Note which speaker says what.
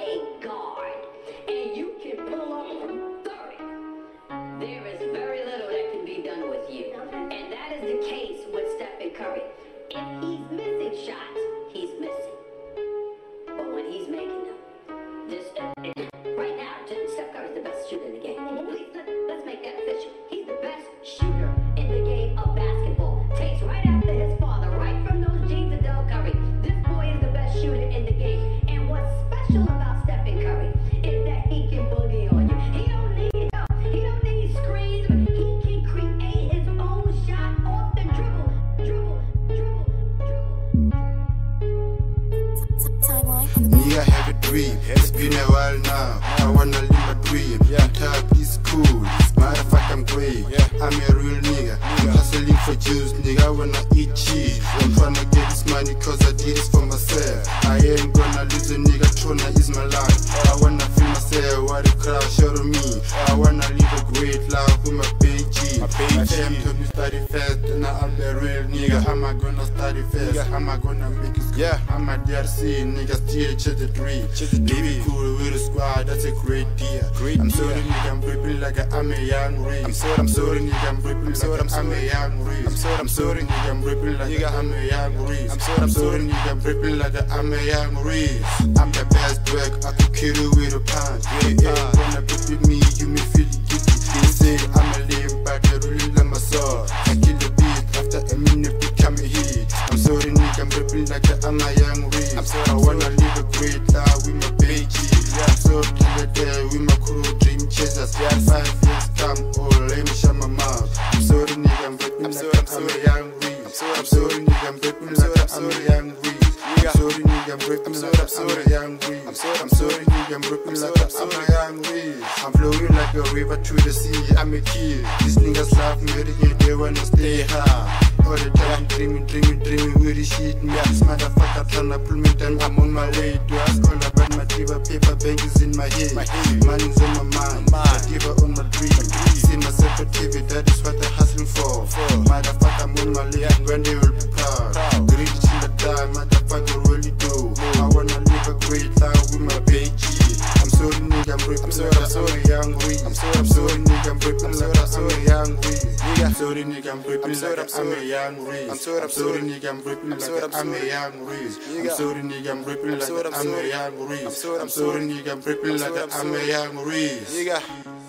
Speaker 1: a guard and you can pull off from 30, there is very little that can be done with you. And that is the case with Stephen Curry. If he's missing shots, he's missing. But when he's making them, this
Speaker 2: dream. It's been a while now. I wanna live my dream. Type is cool. Matter of fact, I'm great. I'm a real nigga. I'm hustling for juice, nigga. I wanna eat cheese. I'm tryna get this money cause I did this for myself. I ain't gonna lose a nigga. Trona is my life. I wanna feel myself. What the crowd Fam told me study fast. And I'm the real nigga. How am I gonna study fast? How am I gonna make it?
Speaker 3: Yeah.
Speaker 2: I'm a DRC nigga, still to the dream. Living cool with the squad, that's a great deal.
Speaker 3: Great
Speaker 2: I'm
Speaker 3: deal.
Speaker 2: sorry, nigga, I'm ripping like a, I'm a young Reese.
Speaker 3: I'm sorry,
Speaker 2: I'm sorry, nigga, I'm ripping like
Speaker 3: I'm
Speaker 2: a, I'm a young Reese.
Speaker 3: I'm sorry, I'm sorry.
Speaker 2: nigga, I'm ripping like
Speaker 3: Nigga.
Speaker 2: a, I'm a young Reese.
Speaker 3: I'm sorry, I'm sorry.
Speaker 2: nigga, I'm ripping like a, I'm a young Reese. I'm the best work, I could kill you ripping like a, I'm a young Reese.
Speaker 3: I'm sorry,
Speaker 2: I wanna live a great life with my baby. I'm so talented with my crew, dream chasers. Five years come, oh, let me shut my mouth. I'm sorry, nigga, I'm ripping
Speaker 3: I'm
Speaker 2: like
Speaker 3: sorry,
Speaker 2: a,
Speaker 3: I'm
Speaker 2: I'm a young Reese.
Speaker 3: I'm sorry, I'm
Speaker 2: I'm sorry, nigga, I'm ripping
Speaker 3: I'm
Speaker 2: like
Speaker 3: I'm
Speaker 2: I'm a young Reese. I'm sorry, nigga, I'm ripping
Speaker 3: I'm
Speaker 2: like
Speaker 3: I'm
Speaker 2: a young Reese.
Speaker 3: I'm sorry, I'm
Speaker 2: I'm sorry, nigga, I'm ripping
Speaker 3: I'm
Speaker 2: like
Speaker 3: I'm
Speaker 2: I'm a young Reese. I'm flowing like a river to the sea. I'm a kid. These niggas love me, they, wanna stay high. All the time I'm dreaming, dreaming, dreaming with this shit. Me, this motherfucker tryna pull me down. I'm on my way to ask all about my diva. Paper bank is in my head.
Speaker 3: My head.
Speaker 2: Money's on my mind.
Speaker 3: Mind.
Speaker 2: Diva on my dream. See myself on TV, that is what I'm hustling for.
Speaker 3: For.
Speaker 2: Motherfucker, I'm on my lane. I'm ripping
Speaker 3: I'm sorry, I'm sorry.
Speaker 2: a young Reese.
Speaker 3: I'm sorry, I'm
Speaker 2: sorry, nigga, I'm ripping
Speaker 3: I'm sorry, I'm sorry.
Speaker 2: young.
Speaker 3: Nigga.
Speaker 2: I'm sorry, nigga, I'm ripping
Speaker 3: I'm sorry, I'm sorry.
Speaker 2: young Reese.
Speaker 3: I'm sorry, I'm
Speaker 2: sorry,
Speaker 3: sorry.
Speaker 2: nigga, I'm ripping
Speaker 3: I'm sorry, I'm sorry.
Speaker 2: young Reese. I'm sorry, nigga, I'm ripping
Speaker 3: I'm
Speaker 2: like
Speaker 3: sorry, I'm sorry.
Speaker 2: young Reese.
Speaker 3: I'm sorry, I'm
Speaker 2: sorry,
Speaker 3: sorry.
Speaker 2: nigga, I'm ripping
Speaker 3: I'm
Speaker 2: like
Speaker 3: sorry, I'm sorry.
Speaker 2: young Reese.
Speaker 3: Nigga.